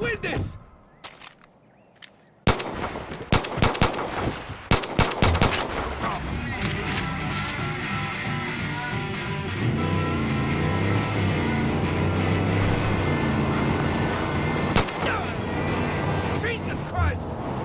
win this! Jesus Christ!